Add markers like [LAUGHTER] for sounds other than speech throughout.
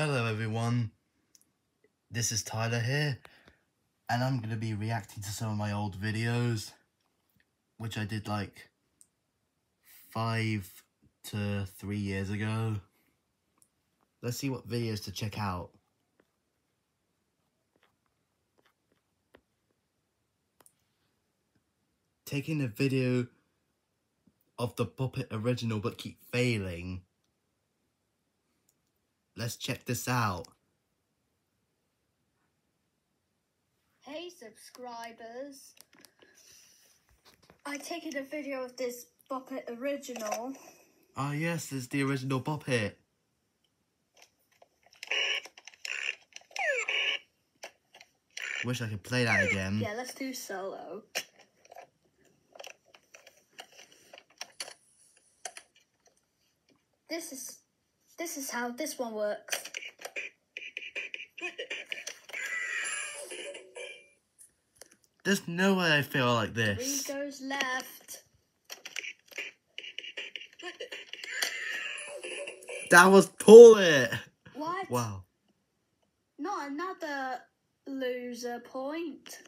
Hello everyone, this is Tyler here, and I'm going to be reacting to some of my old videos, which I did like five to three years ago. Let's see what videos to check out. Taking a video of the Puppet original but keep failing. Let's check this out. Hey subscribers, I taken a video of this Boppet original. Ah yes, it's the original Boppet. Wish I could play that again. Yeah, let's do solo. This is this is how this one works. There's no way I feel like this. Three goes left. That was pull it. What? Wow. Not another loser point.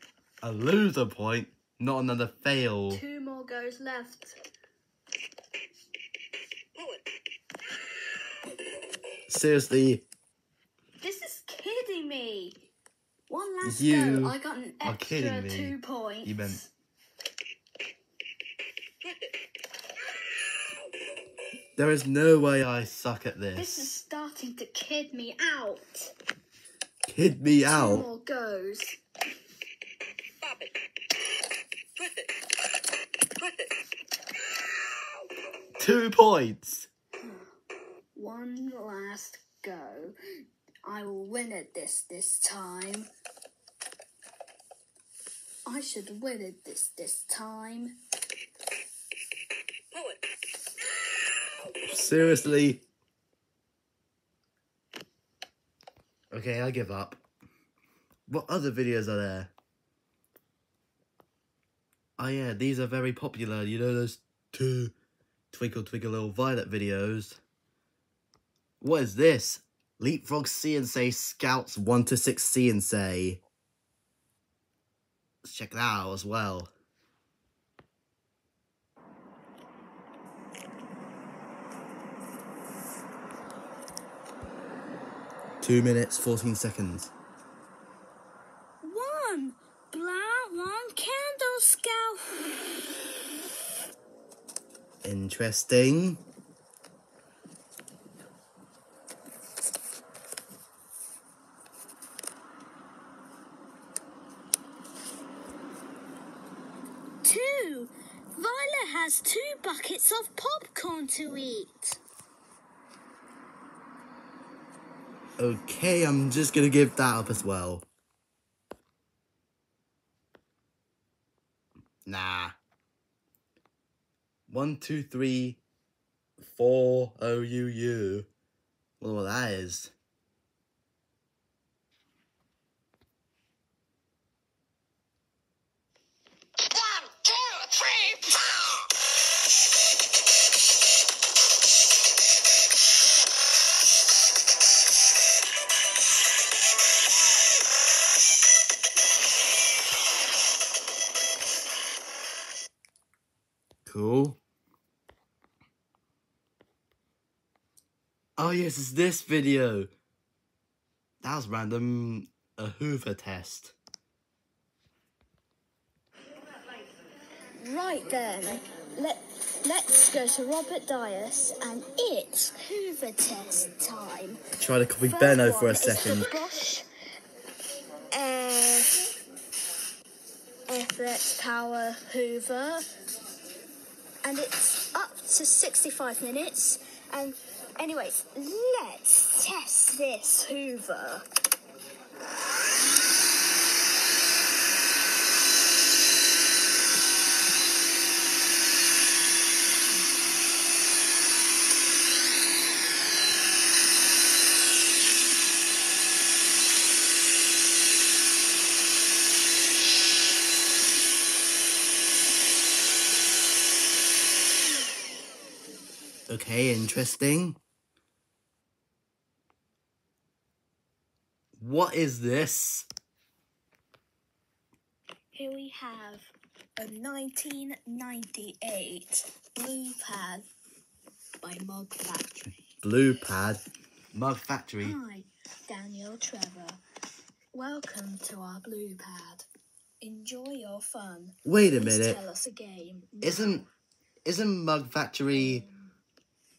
A loser point, not another fail. Two more goes left. Seriously, This is kidding me. One last You go. I got an extra two points. You meant- there is no way I suck at This this. is starting to kid me out. Kid me Two out. more goes. Two points. One last go. I will win at this this time. I should win at this this time. [GASPS] Seriously. Okay, I give up. What other videos are there? Oh yeah, these are very popular. You know those two Twinkle Twinkle Little Violet videos? What is this? Leapfrog See and Say Scouts 1 to 6 See and Say. Let's check that out as well. Two minutes, 14 seconds. One black, one candle scout. Interesting. Two. Violet has two buckets of popcorn to eat. Okay, I'm just gonna give that up as well. Nah. One, two, three, four, O, U, U. Wonder what that is. Oh yes, it's this video. That was random. A Hoover test. Right then, let let's go to Robert Dias and it's Hoover test time. Try to copy First Benno for a second. Bosch Air Power Hoover, and it's up to 65 minutes. And anyways, let's test this Hoover. Okay, interesting. What is this? Here we have a 1998 blue pad by Mug Factory. Blue pad. Mug factory. Hi, Daniel Trevor. Welcome to our blue pad. Enjoy your fun. Wait a Please minute. tell us a game. now. Isn't isn't Mug Factory um,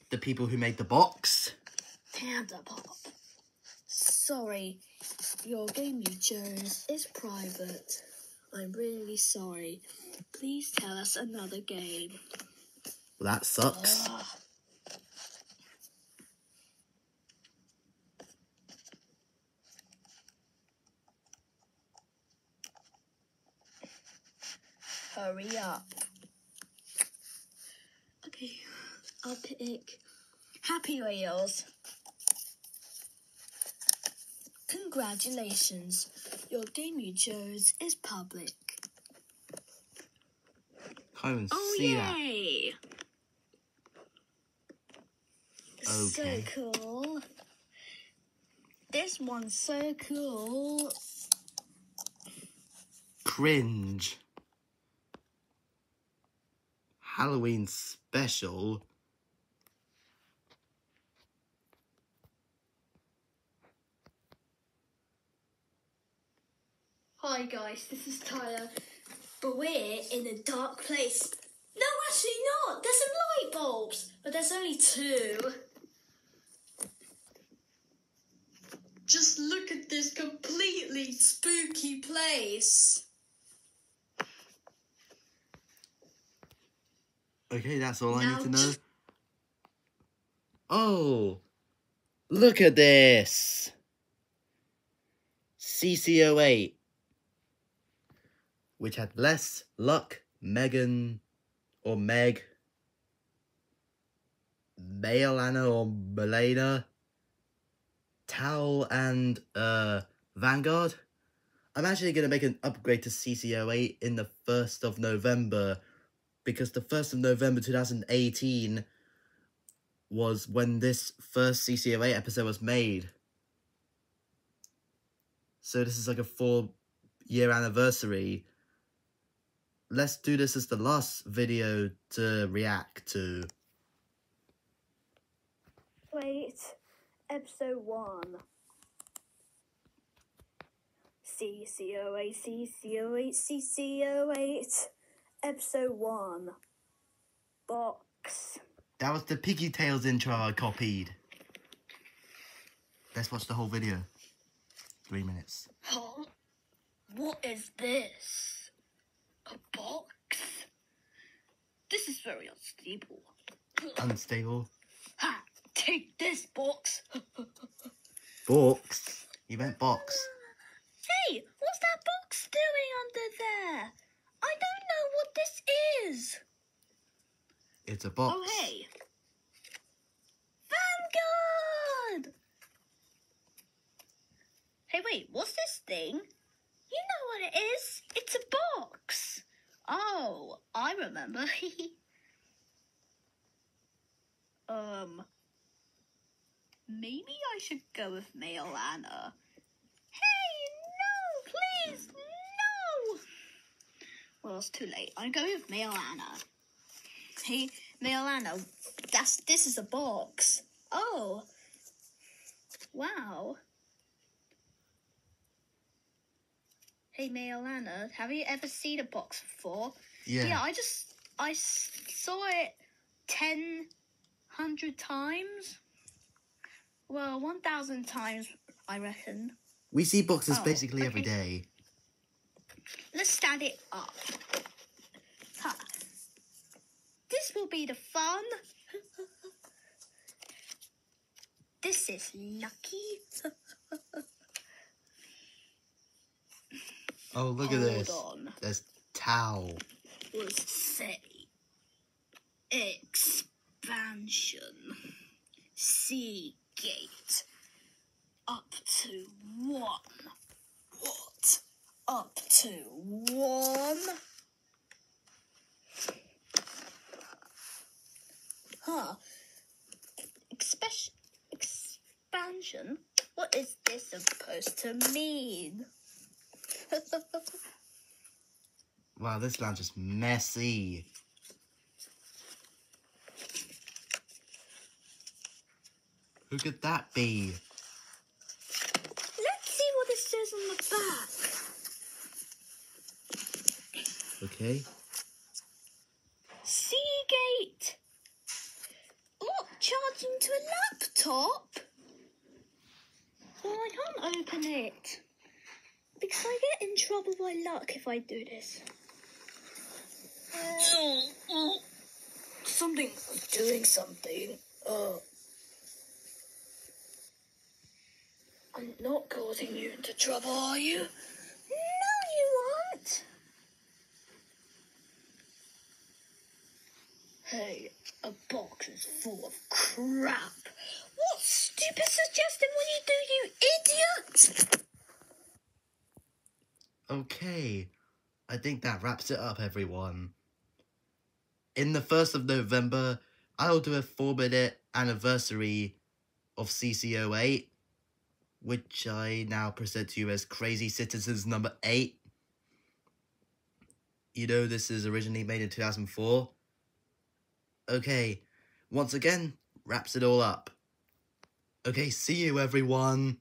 the people who made the box? Panda Pop. Sorry, your game you chose is private. I'm really sorry. Please tell us another game. Well, that sucks. Ugh. Hurry up. Okay, I'll pick Happy Wheels. Congratulations, your game you chose is public. Can't even Oh see that. yay! Okay. So cool. This one's so cool. Cringe. Halloween special. Hi guys, this is Tyler. But we're in a dark place. No, actually not. There's some light bulbs, but there's only two. Just look at this completely spooky place. Okay, that's all I need to know. Oh, look at this. CCO8, which had less luck, Megan or Meg, Maylana or Melena, Tal and uh, Vanguard. I'm actually going to make an upgrade to CCO8 in the 1st of November because the 1st of November 2018 was when this first CCO8 episode was made. So this is like a four year anniversary. Let's do this as the last video to react to. Wait, episode one. CCO8, CCO8, CCO8. Episode one. Box. That was the Piggy Tales intro I copied. Let's watch the whole video. Three minutes. Huh? What is this? A box? This is very unstable. Unstable. Ha! Take this box! Box. You meant box. Hey, what's that box doing under there? I don't know what this is. It's a box. Oh, hey. Vanguard! Hey, wait, what's this thing? You know what it is. It's a box. Oh, I remember. [LAUGHS] um, maybe I should go with male Anna. Hey, no, please, no! Well, it's too late. I'm going with male Anna. Hey, Milano, that's this is a box. Oh, wow. Hey, Milana, have you ever seen a box before? Yeah. Yeah, I just I saw it ten hundred times. Well, one thousand times, I reckon. We see boxes Oh, basically every okay. day. Let's stand it up. Ha. This will be the fun. [LAUGHS] this is lucky. [LAUGHS] Oh, look at Hold this. on. There's towel. Was say expansion. Seagate. Up to one. What? Up to one? Huh. Expes- expansion? What is this supposed to mean? Wow, this lounge is messy. Who could that be? Let's see what it says on the back. Okay. Seagate. What? Charging to a laptop? Well, I can't open it. Because I get in trouble by luck if I do this. Something doing something. Uh, I'm not causing you into trouble, are you? No, you aren't. Hey, a box is full of crap. What stupid suggestion will you do, you idiot? Okay. I think that wraps it up, everyone. In the 1st of November, I'll do a 4 minute anniversary of CCO8, which I now present to you as Crazy Citizens number 8. You know, this is originally made in 2004. Okay, once again, wraps it all up. Okay, see you, everyone.